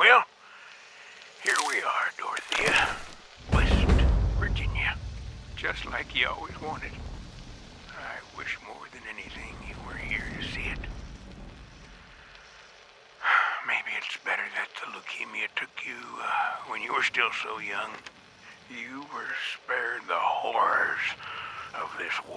Well, here we are, Dorothea. West Virginia. Just like you always wanted. I wish more than anything you were here to see it. Maybe it's better that the leukemia took you uh, when you were still so young. You were spared the horrors of this war.